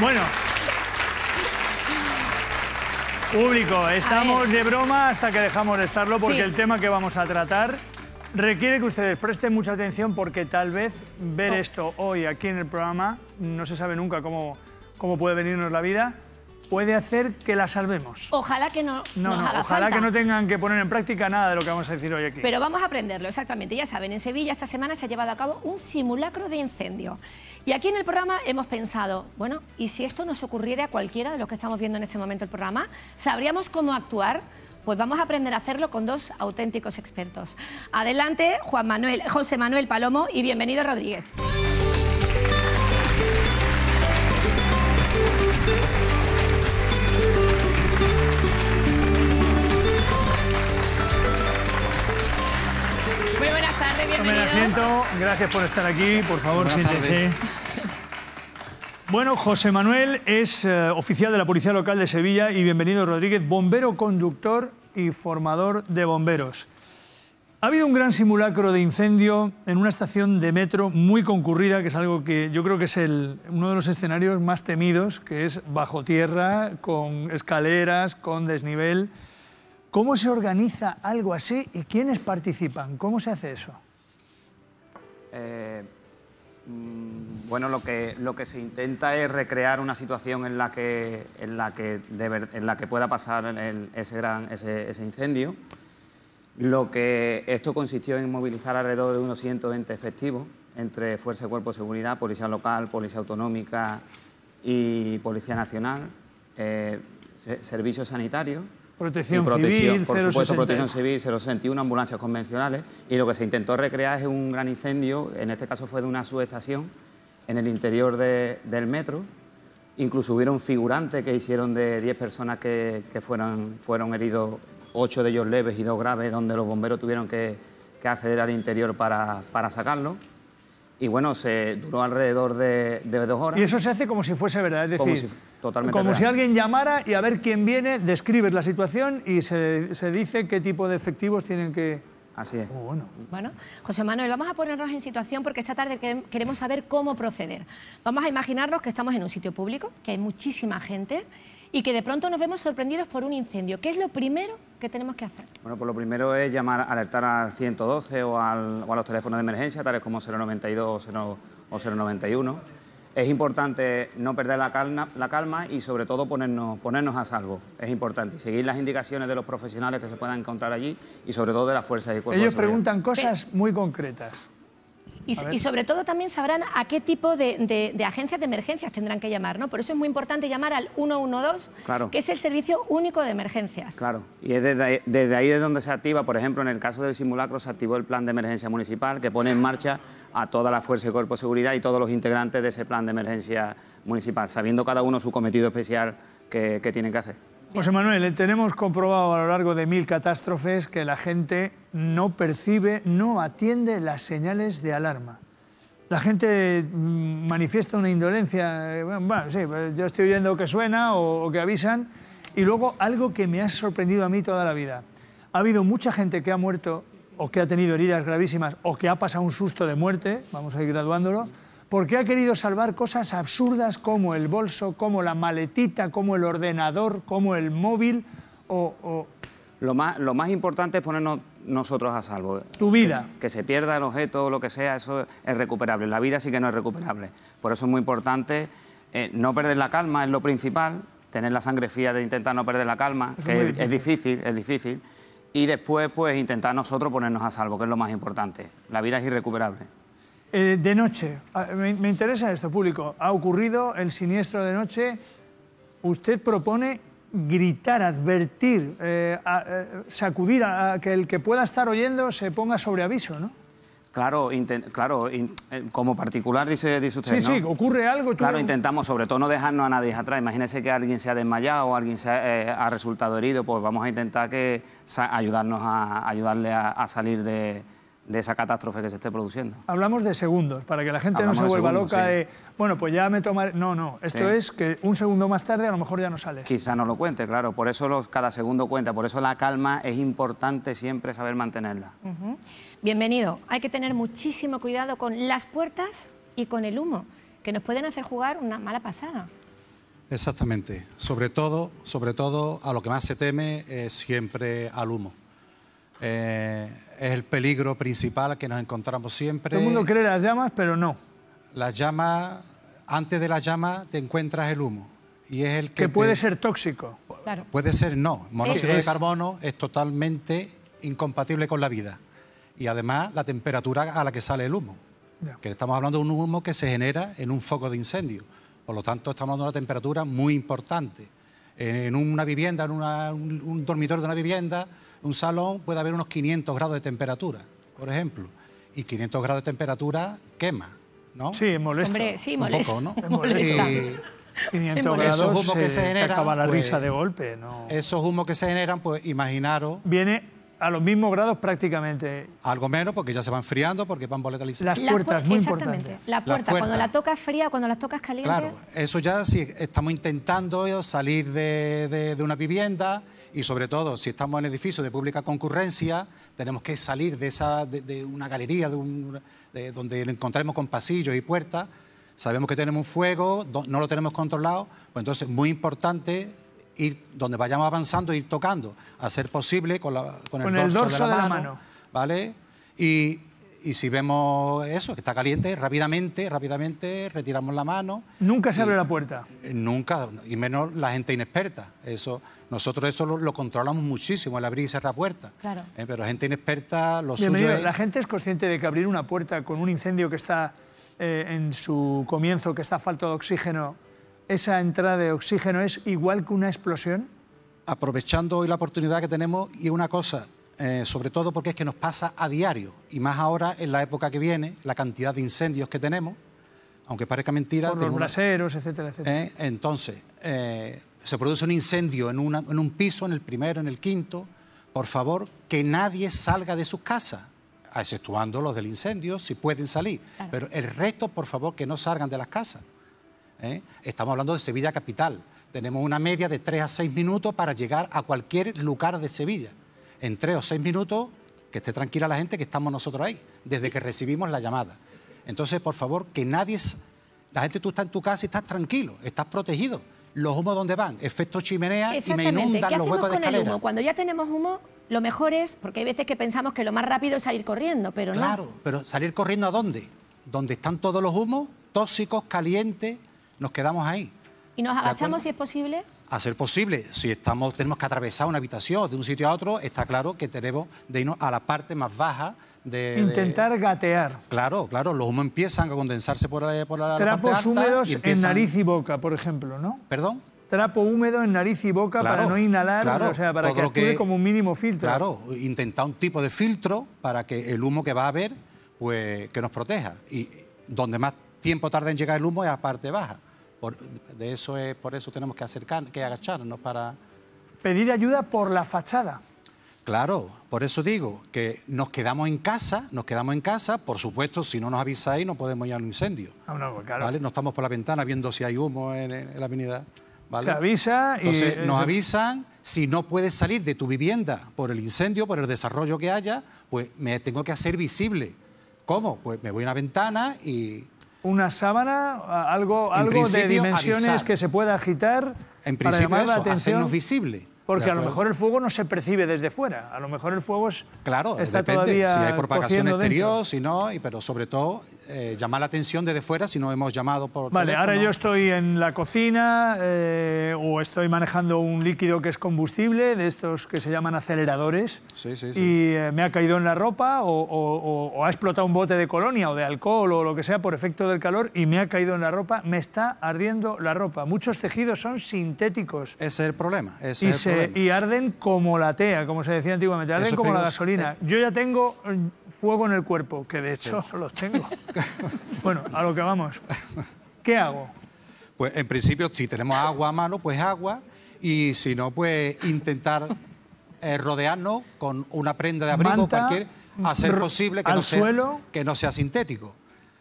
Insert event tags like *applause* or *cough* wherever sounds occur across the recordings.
Bueno. Público, estamos de broma hasta que dejamos de estarlo porque Sí. el tema que vamos a tratar requiere que ustedes presten mucha atención porque tal vez ver Oh. esto hoy aquí en el programa, no se sabe nunca cómo, cómo puede venirnos la vida, puede hacer que la salvemos. Ojalá que no No, nos no, haga ojalá falta. que no tengan que poner en práctica nada de lo que vamos a decir hoy aquí. Pero vamos a aprenderlo, exactamente. Ya saben, en Sevilla esta semana se ha llevado a cabo un simulacro de incendio. Y aquí en el programa hemos pensado, bueno, ¿y si esto nos ocurriera a cualquiera de los que estamos viendo en este momento el programa? ¿Sabríamos cómo actuar? Pues vamos a aprender a hacerlo con dos auténticos expertos. Adelante, Juan Manuel, José Manuel Palomo y bienvenido Rodríguez. Asiento, gracias por estar aquí, por favor, siéntense. Bueno, José Manuel es eh, oficial de la Policía Local de Sevilla y bienvenido Rodríguez, bombero conductor y formador de bomberos. Ha habido un gran simulacro de incendio en una estación de metro muy concurrida, que es algo que yo creo que es el- uno de los escenarios más temidos, que es bajo tierra, con escaleras, con desnivel. ¿Cómo se organiza algo así y quiénes participan? ¿Cómo se hace eso? Eh, mm, bueno, lo que, se intenta es recrear una situación en la que, en la que, pueda pasar ese, incendio. Lo que esto consistió en movilizar alrededor de unos 120 efectivos entre Fuerza de Cuerpo de Seguridad, Policía Local, Policía Autonómica y Policía Nacional, eh, se- servicios sanitarios. Protección civil, por 060. supuesto, protección civil, 061, ambulancias convencionales. Y lo que se intentó recrear es un gran incendio, en este caso fue de una subestación en el interior de- del metro. Incluso hubieron figurantes que hicieron de 10 personas que, que fueron, fueron heridos, 8 de ellos leves y 2 graves, donde los bomberos tuvieron que, que acceder al interior para, para sacarlo. Y bueno, se duró alrededor de, de dos horas. Y eso se hace como si fuese verdad, es Como decir, si- totalmente como real. si alguien llamara y a ver quién viene, describes la situación y se, se dice qué tipo de efectivos tienen que... Así es. Oh, bueno. Bueno, José Manuel, vamos a ponernos en situación porque esta tarde querem- queremos saber cómo proceder. Vamos a imaginarnos que estamos en un sitio público, que hay muchísima gente y que de pronto nos vemos sorprendidos por un incendio. ¿Qué es lo primero que tenemos que hacer? Bueno, pues lo primero es llamar, alertar al 112 o, al- o a los teléfonos de emergencia, tales como 092 o 0 o 091. Es importante no perder la calma, la calma y sobre todo ponernos, ponernos a salvo. Es importante. Y seguir las indicaciones de los profesionales que se puedan encontrar allí y sobre todo de las fuerzas y cuerpos de Ellos preguntan cosas muy concretas. Y, sobre todo también sabrán a qué tipo de, de- de agencias de emergencias tendrán que llamar, ¿no? Por eso es muy importante llamar al 112, Claro. que es el servicio único de emergencias. Claro, y es desde ahí, desde ahí de donde se activa, por ejemplo, en el caso del simulacro se activó el plan de emergencia municipal que pone en marcha a toda la fuerza y cuerpo de seguridad y todos los integrantes de ese plan de emergencia municipal, sabiendo cada uno su cometido especial que, que tienen que hacer. José Manuel, eh, tenemos comprobado a lo largo de mil catástrofes que la gente no percibe, no atiende las señales de alarma. La gente mm, manifiesta una indolencia, eh, bueno, sí, pues yo estoy oyendo que suena o, o que avisan, y luego algo que me ha sorprendido a mí toda la vida. Ha habido mucha gente que ha muerto o que ha tenido heridas gravísimas o que ha pasado un susto de muerte, vamos a ir graduándolo, porque ha querido salvar cosas absurdas como el bolso, como la maletita, como el ordenador, como el móvil o, o Lo más, lo más importante es ponernos nosotros a salvo. Tu vida. Que, se- que se pierda el objeto o lo que sea, eso es recuperable. La vida sí que no es recuperable. Por eso es muy importante eh, no perder la calma, es lo principal, tener la sangre fría de intentar no perder la calma, es que es, es difícil, es difícil. Y después, pues, intentar nosotros ponernos a salvo, que es lo más importante. La vida es irrecuperable. Eh, de noche, ah, me, me interesa esto, público. Ha ocurrido el siniestro de noche. Usted propone gritar, advertir, eh, a- eh, sacudir a, a que el que pueda estar oyendo se ponga sobre aviso, ¿no? Claro, claro como particular, dice, dice usted, Sí, ¿no? sí, ocurre algo. Claro, intentamos sobre todo no dejarnos a nadie atrás. Imagínese que alguien se ha desmayado o alguien se ha, eh, ha resultado herido, pues vamos a intentar que ayudarnos a ayudarle a salir de, de esa catástrofe que se esté produciendo. Hablamos de segundos, para que la gente Hablamos no se vuelva segundos, loca sí. de, bueno, pues ya me tomaré... No, no, esto Sí. es que un segundo más tarde a lo mejor ya no sale. Quizá no lo cuente, claro. Por eso los- cada segundo cuenta. Por eso la calma es importante siempre saber mantenerla. Bienvenido. Hay que tener muchísimo cuidado con las puertas y con el humo, que nos pueden hacer jugar una mala pasada. Exactamente. Sobre todo, sobre todo, a lo que más se teme es siempre al humo. Eh, es el peligro principal que nos encontramos siempre. Todo el mundo cree las llamas, pero no. Las llamas, antes de las llamas te encuentras el humo. Y es el que, Que puede te- ser tóxico. Claro. Puede ser no. Monóxido de carbono es totalmente incompatible con la vida. Y además la temperatura a la que sale el humo. Ya. Que estamos hablando de un humo que se genera en un foco de incendio. Por lo tanto, estamos hablando de una temperatura muy importante. En una vivienda, en una- un, un dormitorio de una vivienda, un salón, puede haber unos 500 grados de temperatura, por ejemplo. Y 500 grados de temperatura quema, ¿no? Sí, es molesto. Hombre, sí, Un molesta. poco, ¿no? *laughs* Y 500 Esos grados humos que se generan, acaba la pues, risa de golpe. ¿no? esos humos que se generan, pues imaginaros Viene a los mismos grados prácticamente. algo menos porque ya se va enfriando, porque van volatilizados. Las La puertas, pu- muy exactamente. importante. La Las puerta, cuando la tocas fría, cuando la tocas caliente. Claro, eso ya si estamos intentando salir de, de- de una vivienda y sobre todo si estamos en edificios de pública concurrencia, tenemos que salir de, esa, de, de una galería de un- de donde lo encontremos con pasillos y puertas, sabemos que tenemos un fuego, do- no lo tenemos controlado, pues entonces muy importante ir donde vayamos avanzando, ir tocando, a ser posible con, la- con el, Con el dorso, dorso de la, de la mano, mano. ¿vale? Y, y si vemos eso, que está caliente, rápidamente, rápidamente retiramos la mano. Nunca se abre la puerta. Nunca, y menos la gente inexperta. Eso, nosotros eso lo, lo controlamos muchísimo, el abrir y cerrar puertas. Claro. Eh, pero gente inexperta, lo suyo es... La gente es consciente de que abrir una puerta con un incendio que está eh, en su comienzo, que está falto de oxígeno, esa entrada de oxígeno es igual que una explosión. aprovechando hoy la oportunidad que tenemos y una cosa, eh, sobre todo porque es que nos pasa a diario y más ahora en la época que viene, la cantidad de incendios que tenemos, aunque parezca mentira. Por los braseros, etcétera, etcétera. ¿eh? Entonces, eh, se produce un incendio en, una- en un piso, en el primero, en el quinto. Por favor, que nadie salga de sus casas, exceptuando los del incendio, si pueden salir. Claro. Pero el resto, por favor, que no salgan de las casas. ¿eh? Estamos hablando de Sevilla capital. Tenemos una media de 3 a 6 minutos para llegar a cualquier lugar de Sevilla. En 3 o 6 minutos, que esté tranquila la gente que estamos nosotros ahí, desde que recibimos la llamada. Entonces, por favor, que nadie... La gente, tú estás en tu casa y estás tranquilo, estás protegido. Los humos, ¿dónde van? Efecto chimenea y me Exactamente. ¿Qué inundan los huecos de el escalera. humo? Cuando ya tenemos humo, lo mejor es, porque hay veces que pensamos que lo más rápido es salir corriendo, pero Claro, pero salir corriendo a dónde? Donde están todos los humos, tóxicos, calientes, nos quedamos ahí. Y nos ¿De agachamos si es posible. A ser posible, si estamos, tenemos que atravesar una habitación de un sitio a otro, está claro que tenemos de irnos a la parte más baja de... de- Intentar gatear. Claro, claro, los humos empiezan a condensarse por la, por la- Trapos parte alta húmedos y en nariz y boca, por ejemplo, ¿no? ¿Perdón? Trapo húmedo en nariz y boca Claro, para no inhalar, claro, o sea, para que actúe que- como un mínimo filtro. Claro, intentar un tipo de filtro para que el humo que va a haber, pues que nos proteja. Y donde más tiempo tarda en llegar el humo es a parte baja. Por, de eso es, por eso tenemos que acercar, que agacharnos para. Pedir ayuda por la fachada. Claro, por eso digo que nos quedamos en casa, nos quedamos en casa, por supuesto, si no nos avisáis no podemos ir a un incendio. Ah, no, claro. ¿vale? No estamos por la ventana viendo si hay humo en, en la avenida. ¿vale? Se avisa y... Entonces nos avisan, si no puedes salir de tu vivienda por el incendio, por el desarrollo que haya, pues me tengo que hacer visible. ¿Cómo? Pues me voy a una ventana y Una sábana, algo, algo de dimensiones avisar. que se pueda agitar en para llamar la atención. visible. Porque ¿de a lo mejor el fuego no se percibe desde fuera. A lo mejor el fuego es- Claro, está depende todavía si hay propagación exterior, dentro. si no, y, pero sobre todo eh, llamar la atención desde fuera si no hemos llamado por Vale, ahora yo estoy en la cocina eh, o estoy manejando un líquido que es combustible, de estos que se llaman aceleradores, Sí, sí, sí. y eh, me ha caído en la ropa o, o- o- o ha explotado un bote de colonia o de alcohol o lo que sea por efecto del calor y me ha caído en la ropa, me está ardiendo la ropa. Muchos tejidos son sintéticos Ese es el problema. Ese y, es el se, problema. y arden como la tea, como se decía antiguamente, arden como la gasolina. Yo ya tengo eh, fuego en el cuerpo, que de hecho *laughs* los tengo. *laughs* bueno, a lo que vamos. ¿Qué hago? Pues en principio, si tenemos agua a mano, pues agua. Y si no, pues intentar eh, rodearnos con una prenda de abrigo, Manta, cualquier, a ser r- posible que al no, sea, suelo. que no sea sintético.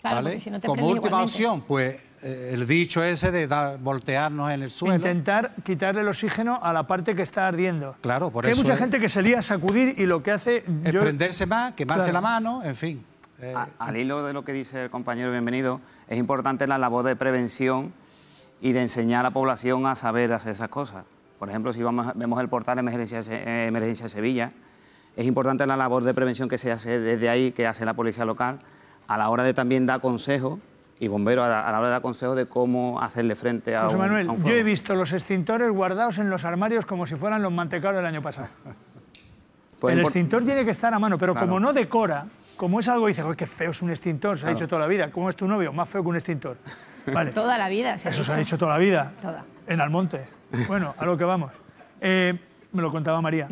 Claro, ¿vale? porque si no te Como última igualmente. opción, pues eh, el dicho ese de dar, voltearnos en el suelo. Intentar quitarle el oxígeno a la parte que está ardiendo. Claro, por Que eso Hay mucha es- gente que se lía a sacudir y lo que hace... es yo- prenderse más, quemarse Claro. la mano, en fin. Eh, A- al hilo de lo que dice el compañero bienvenido, es importante la labor de prevención y de enseñar a la población a saber hacer esas cosas. Por ejemplo, si vamos, vemos el portal Emergencia, eh, Emergencia Sevilla, es importante la labor de prevención que se hace desde ahí, que hace la policía local, a la hora de también dar consejos y bomberos a la, a la hora de dar consejos de cómo hacerle frente a José un, Manuel, a un yo he visto los extintores guardados en los armarios como si fueran los mantecados del año pasado. *laughs* Pues el extintor tiene que estar a mano, pero Claro. como no decora, como es algo, dice, "Uy, qué feo es un extintor, se ha dicho toda la vida. ¿Cómo es tu novio? Más feo que un extintor. *laughs* Vale. Toda la vida se ha Eso dicho. se ha dicho toda la vida. Toda. En Almonte. Bueno, a lo que vamos. Eh, me lo contaba María.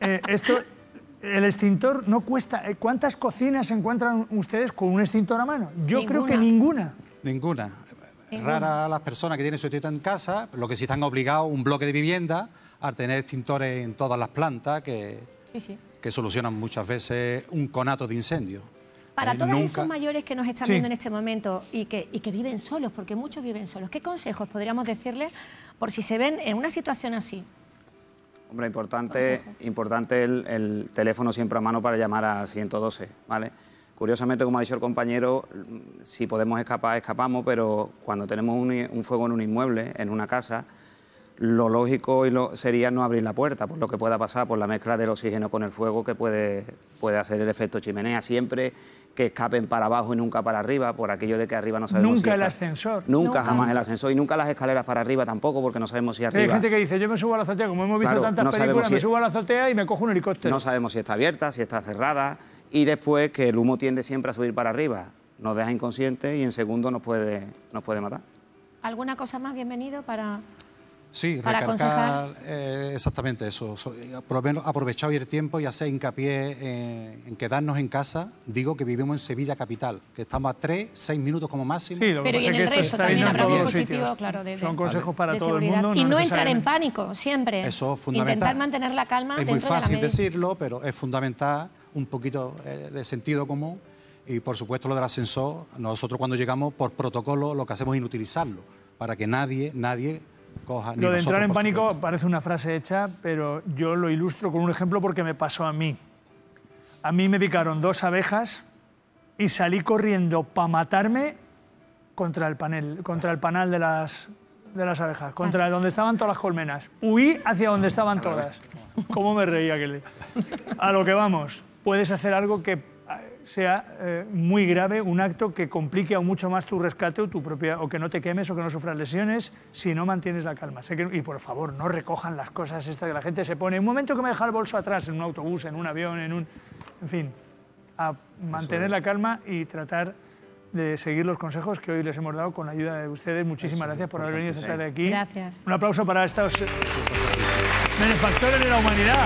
Eh, esto, el extintor no cuesta. eh, ¿Cuántas cocinas se encuentran ustedes con un extintor a mano? Yo creo que ninguna. Ninguna. Rara las personas que tienen su extintor en casa, lo que sí están obligados un bloque de vivienda a tener extintores en todas las plantas que, Sí, sí. que solucionan muchas veces un conato de incendio. Para Eh, todos nunca- esos mayores que nos están Sí. viendo en este momento y que, y que viven solos, porque muchos viven solos, ¿qué consejos podríamos decirles por si se ven en una situación así? Hombre, importante, importante el, el teléfono siempre a mano para llamar a 112, ¿vale? Curiosamente, como ha dicho el compañero, si podemos escapar, escapamos, pero cuando tenemos un fuego en un inmueble, en una casa, lo lógico y lo, sería no abrir la puerta, por lo que pueda pasar, por la mezcla del oxígeno con el fuego que puede, puede hacer el efecto chimenea. Siempre que escapen para abajo y nunca para arriba, por aquello de que arriba no sabemos Nunca si el está- ascensor. Nunca, Nunca. jamás el ascensor y nunca las escaleras para arriba tampoco, porque no sabemos si Hay arriba... gente que dice, yo me subo a la azotea, como hemos visto Claro, tantas no sabemos películas, si- me subo a la azotea y me cojo un helicóptero. No sabemos si está abierta, si está cerrada y después que el humo tiende siempre a subir para arriba. Nos deja inconscientes y en segundo nos puede, nos puede matar. ¿Alguna cosa más? Bienvenido para... Sí, Para recalcar eh, exactamente eso. So- eh, Por lo menos aprovechar hoy el tiempo y hacer hincapié en, en quedarnos en casa. Digo que vivimos en Sevilla capital, que estamos a tres, seis minutos como máximo. Sí, lo que Pero y pasa en es que el esto resto está también habrá todos los dispositivos, sitios. claro, de- Son de- consejos para de todo el seguridad. mundo. Y no entrar en pánico, siempre. Eso es fundamental. Intentar mantener la calma Es muy de la fácil medida. decirlo, pero es fundamental un poquito eh, de sentido común. Y por supuesto lo del ascensor, nosotros cuando llegamos por protocolo lo que hacemos es inutilizarlo, para que nadie, nadie coja... ni Lo de entrar en pánico supuesto. parece una frase hecha, pero yo lo ilustro con un ejemplo porque me pasó a mí. A mí me picaron dos abejas y salí corriendo para matarme contra el panel, contra el panal de las, de las abejas, contra donde estaban todas las colmenas. Huí hacia donde estaban todas. ¿Cómo me reía aquel? A lo que vamos, puedes hacer algo que sea eh, muy grave, un acto que complique aún mucho más tu rescate o, tu propia, o que no te quemes o que no sufras lesiones si no mantienes la calma. Sé que- y por favor, no recojan las cosas estas que la gente se pone. Un momento que me deja el bolso atrás, en un autobús, en un avión, en un... En fin, a mantener la calma y tratar de seguir los consejos que hoy les hemos dado con la ayuda de ustedes. Muchísimas gracias por haber venido esta tarde aquí. Gracias. Un aplauso para estos benefactores de la humanidad.